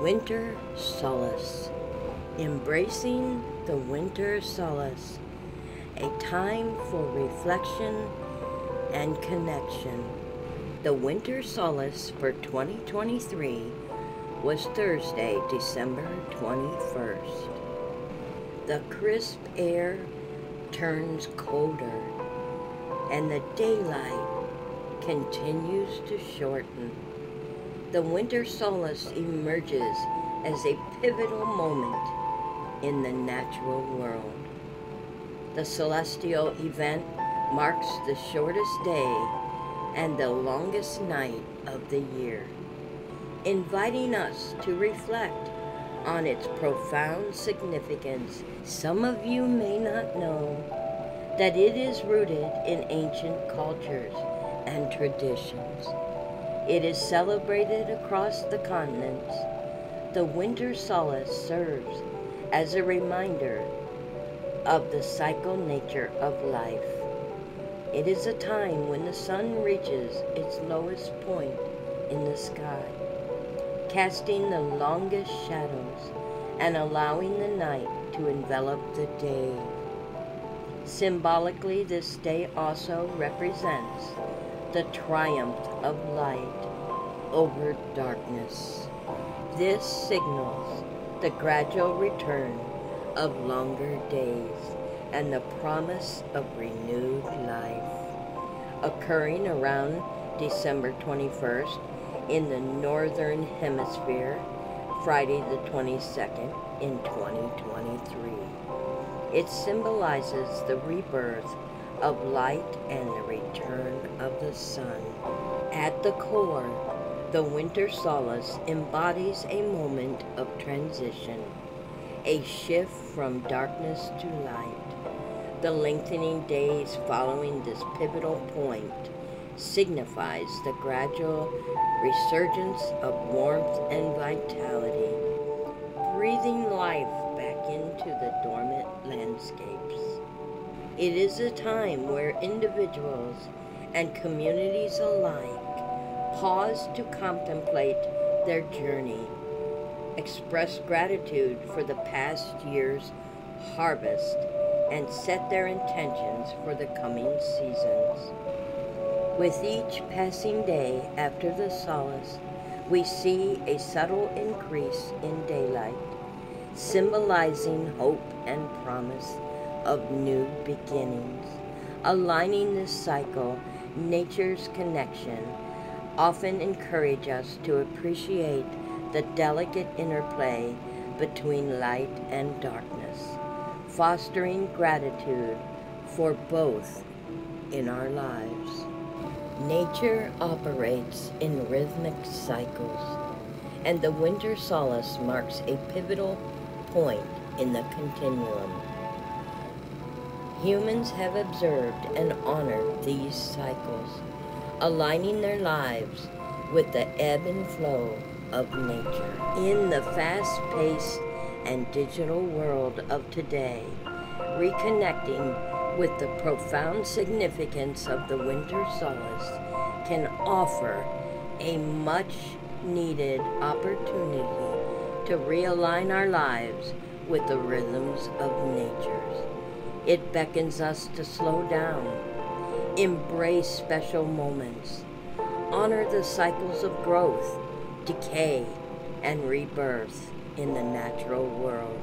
Winter Solace. Embracing the Winter Solace. A time for reflection and connection. The Winter Solace for 2023 was Thursday, December 21st. The crisp air turns colder and the daylight continues to shorten the winter solace emerges as a pivotal moment in the natural world. The celestial event marks the shortest day and the longest night of the year, inviting us to reflect on its profound significance. Some of you may not know that it is rooted in ancient cultures and traditions. It is celebrated across the continents. The winter solace serves as a reminder of the cycle nature of life. It is a time when the sun reaches its lowest point in the sky, casting the longest shadows and allowing the night to envelop the day. Symbolically, this day also represents the triumph of light over darkness. This signals the gradual return of longer days and the promise of renewed life. Occurring around December 21st in the Northern Hemisphere, Friday the 22nd in 2023. It symbolizes the rebirth of light and the return of the sun. At the core, the winter solace embodies a moment of transition, a shift from darkness to light. The lengthening days following this pivotal point signifies the gradual resurgence of warmth and vitality, breathing life back into the dormant landscapes. It is a time where individuals and communities alike pause to contemplate their journey, express gratitude for the past year's harvest, and set their intentions for the coming seasons. With each passing day after the solace, we see a subtle increase in daylight, symbolizing hope and promise of new beginnings. Aligning this cycle, nature's connection, often encourage us to appreciate the delicate interplay between light and darkness, fostering gratitude for both in our lives. Nature operates in rhythmic cycles, and the winter solace marks a pivotal point in the continuum. Humans have observed and honored these cycles, aligning their lives with the ebb and flow of nature. In the fast-paced and digital world of today, reconnecting with the profound significance of the winter solace can offer a much needed opportunity to realign our lives with the rhythms of nature. It beckons us to slow down, embrace special moments, honor the cycles of growth, decay, and rebirth in the natural world.